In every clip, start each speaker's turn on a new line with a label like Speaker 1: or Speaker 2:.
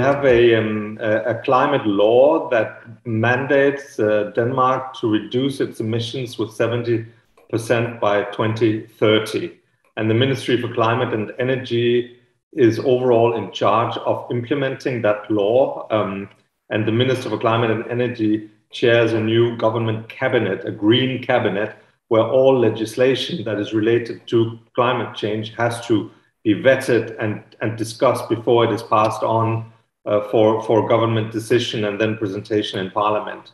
Speaker 1: have a, um, a, climate law that mandates uh, Denmark to reduce its emissions with 70% by 2030. And the Ministry for Climate and Energy is overall in charge of implementing that law. Um, and the Minister for Climate and Energy chairs a new government cabinet, a green cabinet, where all legislation that is related to climate change has to be vetted and, and discussed before it is passed on uh, for, for government decision and then presentation in parliament.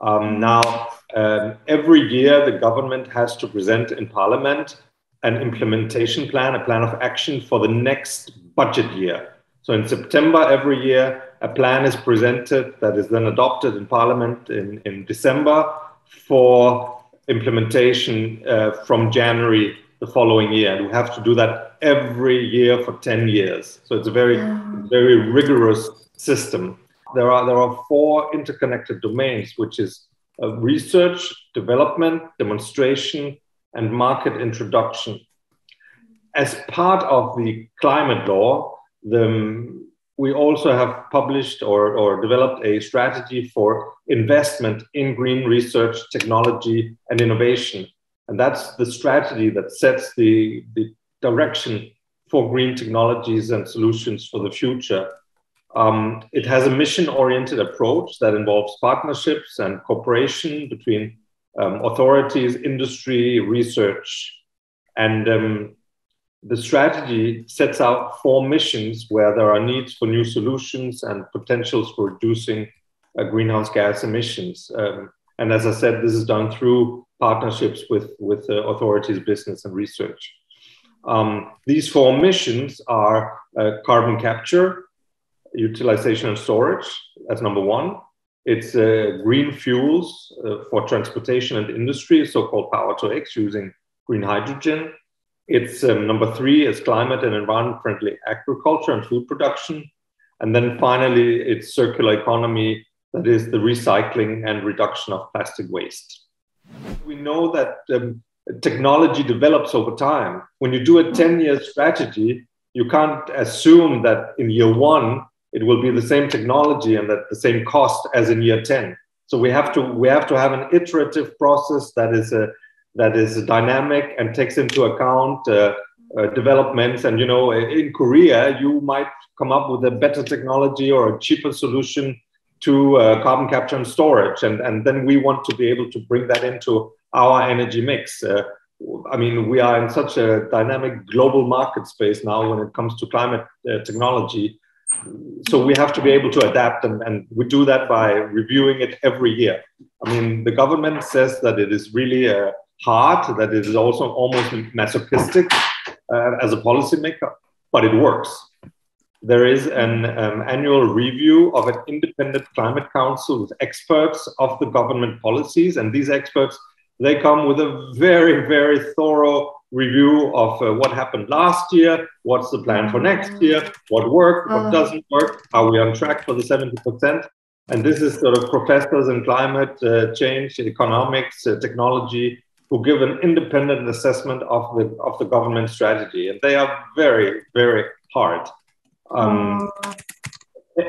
Speaker 1: Um, now, um, every year the government has to present in parliament an implementation plan, a plan of action for the next budget year. So in September every year, a plan is presented that is then adopted in Parliament in, in December for implementation uh, from January the following year. And we have to do that every year for 10 years. So it's a very, mm. very rigorous system. There are, there are four interconnected domains, which is uh, research, development, demonstration, and market introduction. As part of the climate law, the, we also have published or, or developed a strategy for investment in green research, technology, and innovation. And that's the strategy that sets the, the direction for green technologies and solutions for the future. Um, it has a mission oriented approach that involves partnerships and cooperation between um, authorities, industry, research. And um, the strategy sets out four missions where there are needs for new solutions and potentials for reducing uh, greenhouse gas emissions. Um, and as I said, this is done through partnerships with, with uh, authorities, business, and research. Um, these four missions are uh, carbon capture, utilization and storage, that's number one. It's uh, green fuels uh, for transportation and industry, so called power to X using green hydrogen. It's um, number three is climate and environment friendly agriculture and food production. And then finally, it's circular economy, that is the recycling and reduction of plastic waste. We know that um, technology develops over time. When you do a 10 year strategy, you can't assume that in year one, it will be the same technology and at the same cost as in year 10. So we have to, we have to have an iterative process that is a, that is dynamic and takes into account uh, uh, developments. And you know, in Korea, you might come up with a better technology or a cheaper solution to uh, carbon capture and storage, and and then we want to be able to bring that into our energy mix. Uh, I mean, we are in such a dynamic global market space now when it comes to climate uh, technology. So we have to be able to adapt, and, and we do that by reviewing it every year. I mean, the government says that it is really a hard, that it is also almost masochistic uh, as a policymaker, but it works. There is an um, annual review of an independent climate council with experts of the government policies, and these experts they come with a very, very thorough review of uh, what happened last year, what's the plan for next year, what worked, what uh. doesn't work, are we on track for the 70%? And this is sort of professors in climate uh, change, economics, uh, technology, who give an independent assessment of the of the government strategy, and they are very very hard. Um,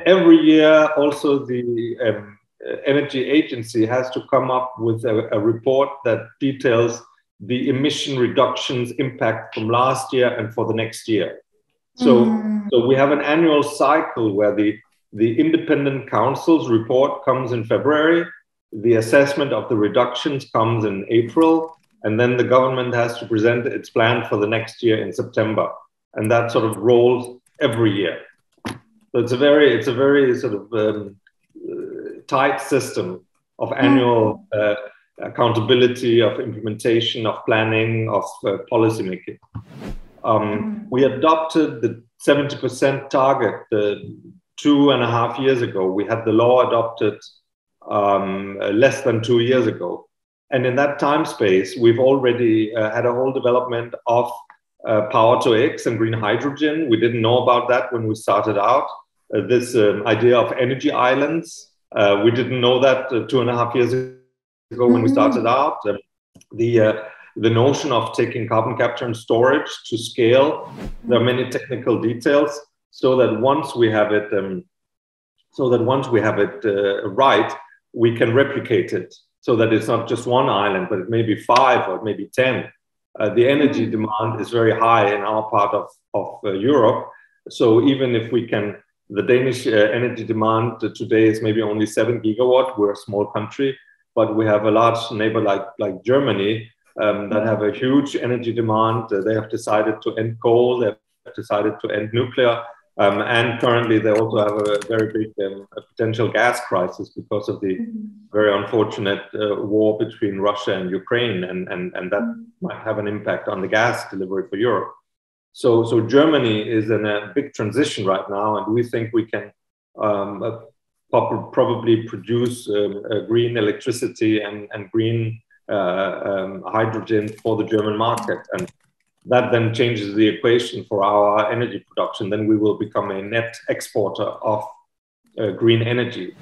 Speaker 1: every year, also the um, energy agency has to come up with a, a, report that details the emission reductions impact from last year and for the next year. So, mm. so we have an annual cycle where the the independent council's report comes in February, the assessment of the reductions comes in April, and then the government has to present its plan for the next year in September, and that sort of rolls every year. So it's a very it's a very sort of um, tight system of annual uh, accountability, of implementation, of planning, of uh, policy making. Um, we adopted the 70% target uh, two and a half years ago. We had the law adopted um, less than two years ago. And in that time space, we've already uh, had a whole development of uh, power to X and green hydrogen. We didn't know about that when we started out. Uh, this um, idea of energy islands, uh, we didn't know that uh, two and a half years ago mm-hmm. when we mm-hmm. started out. Um, the uh, the notion of taking carbon capture and storage to scale, there are many technical details so that once we have it um, so that once we have it uh, right, we can replicate it so that it's not just one island, but it may be five or maybe 10. Uh, the energy demand is very high in our part of, of uh, Europe. So even if we can, the Danish uh, energy demand today is maybe only seven gigawatt. We're a small country, but we have a large neighbor like, like Germany um, that have a huge energy demand. They have decided to end coal. They have decided to end nuclear. Um, and currently, they also have a very big um, a potential gas crisis because of the mm-hmm. very unfortunate uh, war between Russia and Ukraine, and, and, and that mm-hmm. might have an impact on the gas delivery for Europe. So, so Germany is in a big transition right now, and we think we can um, uh, probably produce um, green electricity and, and green uh, um, hydrogen for the German market. And that then changes the equation for our energy production. Then we will become a net exporter of uh, green energy.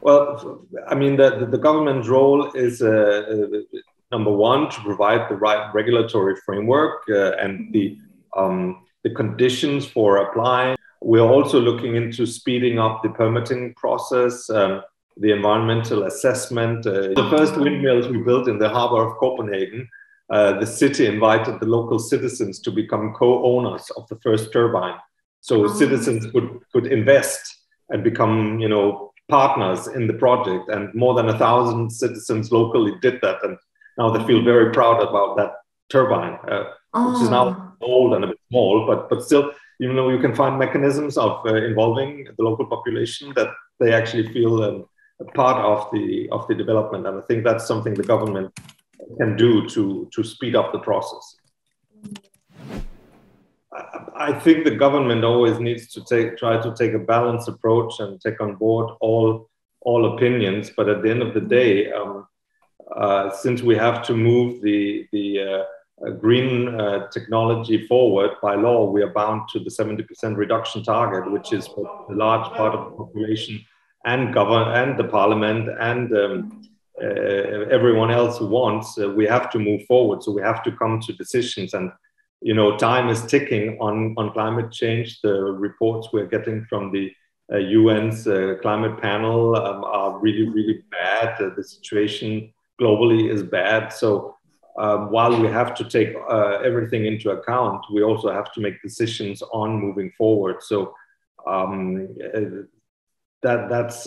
Speaker 1: Well, I mean, the, the government's role is uh, uh, number one to provide the right regulatory framework uh, and the um, the conditions for applying. We're also looking into speeding up the permitting process, um, the environmental assessment. Uh, the first windmills we built in the harbor of Copenhagen uh, the city invited the local citizens to become co-owners of the first turbine. So oh. citizens could, could invest and become, you know, partners in the project. And more than a thousand citizens locally did that. And now they feel very proud about that turbine, uh, oh. which is now oh. old and a bit small, but, but still, even though you can find mechanisms of uh, involving the local population, that they actually feel um, a part of the, of the development. And I think that's something the government can do to, to speed up the process. I think the government always needs to take, try to take a balanced approach and take on board all, all opinions. But at the end of the day, um, uh, since we have to move the, the uh, green uh, technology forward by law, we are bound to the 70% reduction target, which is a large part of the population and govern and the parliament and um, everyone else wants, uh, we have to move forward. So we have to come to decisions. And you know, time is ticking on on climate change. The reports we're getting from the uh, UN's uh, climate panel um, are really, really bad. Uh, the situation globally is bad. So um, while we have to take uh, everything into account, we also have to make decisions on moving forward. So um, that that's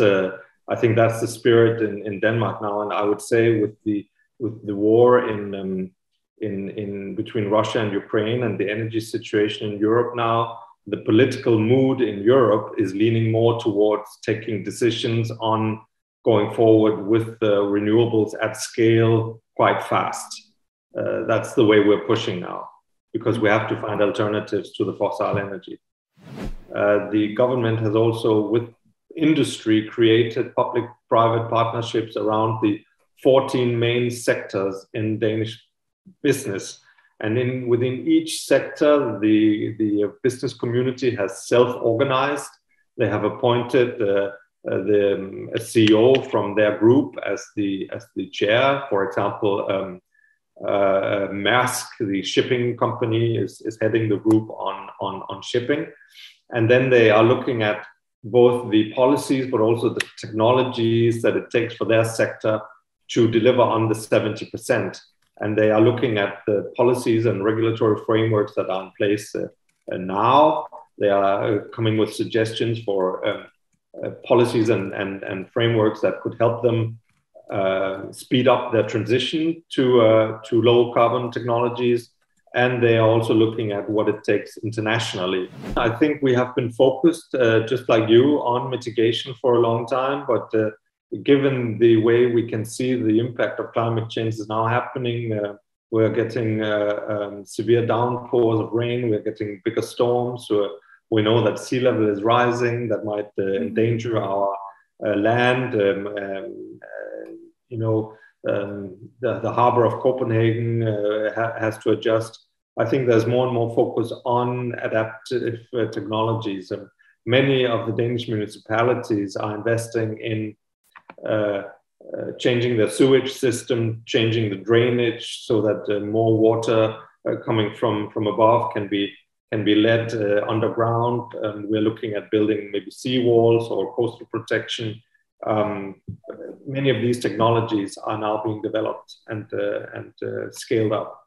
Speaker 1: I think that's the spirit in, in Denmark now. And I would say with the with the war in um, in in between Russia and Ukraine and the energy situation in Europe now, the political mood in Europe is leaning more towards taking decisions on going forward with the renewables at scale quite fast. Uh, that's the way we're pushing now because we have to find alternatives to the fossil energy. Uh, the government has also, with industry created public private partnerships around the 14 main sectors in Danish business. And in, within each sector, the, the business community has self organized. They have appointed uh, uh, the um, CEO from their group as the, as the chair. For example, um, uh, Maersk, the shipping company, is, is heading the group on, on, on shipping. And then they are looking at both the policies but also the technologies that it takes for their sector to deliver on the 70%. And they are looking at the policies and regulatory frameworks that are in place uh, now. They are uh, coming with suggestions for um, uh, policies and, and, and frameworks that could help them uh, speed up their transition to, uh, to low carbon technologies and they are also looking at what it takes internationally. I think we have been focused, uh, just like you, on mitigation for a long time, but uh, given the way we can see the impact of climate change is now happening, uh, we're getting uh, um, severe downpours of rain, we're getting bigger storms, we know that sea level is rising, that might uh, mm-hmm. endanger our uh, land. Um, um, you know, um, the, the, harbor of Copenhagen uh, ha has to adjust. I think there's more and more focus on adaptive uh, technologies. And many of the Danish municipalities are investing in uh, uh, changing their sewage system, changing the drainage so that uh, more water uh, coming from, from above can be can be led uh, underground. Um, we're looking at building maybe seawalls or coastal protection. Um, many of these technologies are now being developed and, and scaled up.